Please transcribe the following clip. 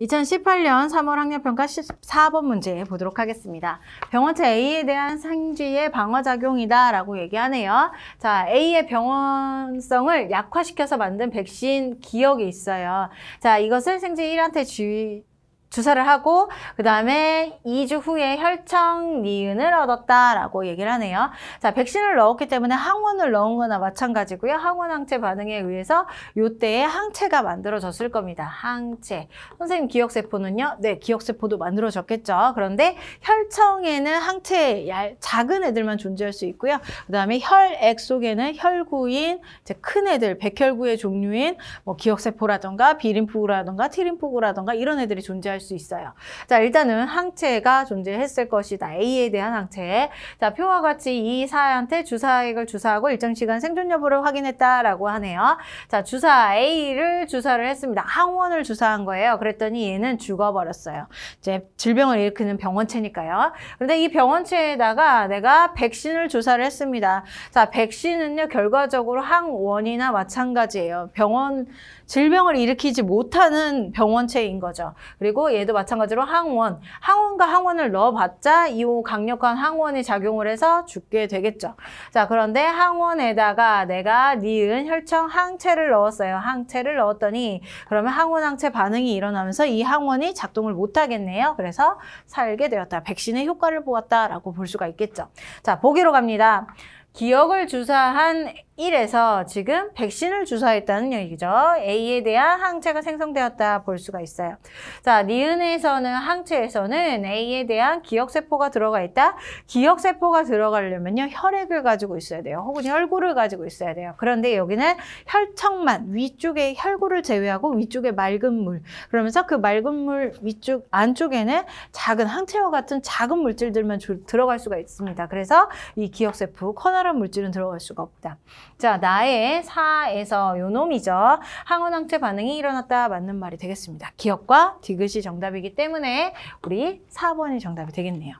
2018년 3월 학력평가 14번 문제 보도록 하겠습니다. 병원체 A에 대한 상주의 방어작용이다 라고 얘기하네요. 자, A의 병원성을 약화시켜서 만든 백신 기억이 있어요. 자, 이것을 생쥐 1한테 주, 주사를 하고 그 다음에 2주 후에 혈청 니은을 얻었다라고 얘기를 하네요. 자, 백신을 넣었기 때문에 항원을 넣은 거나 마찬가지고요. 항원 항체 반응에 의해서 요때에 항체가 만들어졌을 겁니다. 항체. 선생님 기억세포는요? 네, 기억세포도 만들어졌겠죠. 그런데 혈청에는 항체 얇, 작은 애들만 존재할 수 있고요. 그 다음에 혈액 속에는 혈구인 이제 큰 애들, 백혈구의 종류인 뭐 기억세포라던가 비림포구라던가 티림포구라던가 이런 애들이 존재할 수 있어요. 자, 일단은 항체가 존재했을 것이다. A에 대한 항체. 자, 표와 같이 이 사한테 주사액을 주사하고 일정 시간 생존 여부를 확인했다라고 하네요. 자, 주사 A를 주사를 했습니다. 항원을 주사한 거예요. 그랬더니 얘는 죽어버렸어요. 이제 질병을 일으키는 병원체니까요. 그런데 이 병원체에다가 내가 백신을 주사를 했습니다. 자, 백신은요, 결과적으로 항원이나 마찬가지예요. 병원, 질병을 일으키지 못하는 병원체인 거죠. 그리고 얘도 마찬가지로 항원, 항원과 항원을 넣어봤자 이 강력한 항원이 작용을 해서 죽게 되겠죠. 자, 그런데 항원에다가 내가 니은 혈청 항체를 넣었어요. 항체를 넣었더니 그러면 항원 항체 반응이 일어나면서 이 항원이 작동을 못하겠네요. 그래서 살게 되었다. 백신의 효과를 보았다라고 볼 수가 있겠죠. 자, 보기로 갑니다. 기억을 주사한 1에서 지금 백신을 주사했다는 얘기죠. A에 대한 항체가 생성되었다 볼 수가 있어요. 자, 니은에서는 항체에서는 A에 대한 기억세포가 들어가 있다. 기억세포가 들어가려면요. 혈액을 가지고 있어야 돼요. 혹은 혈구를 가지고 있어야 돼요. 그런데 여기는 혈청만 위쪽에 혈구를 제외하고 위쪽에 맑은 물. 그러면서 그 맑은 물 위쪽 안쪽에는 작은 항체와 같은 작은 물질들만 들어갈 수가 있습니다. 그래서 이 기억세포 커널한 물질은 들어갈 수가 없다. 자, 나의 사에서 요 놈이죠. 항원항체 반응이 일어났다 맞는 말이 되겠습니다. 기억과 디귿이 정답이기 때문에 우리 4번이 정답이 되겠네요.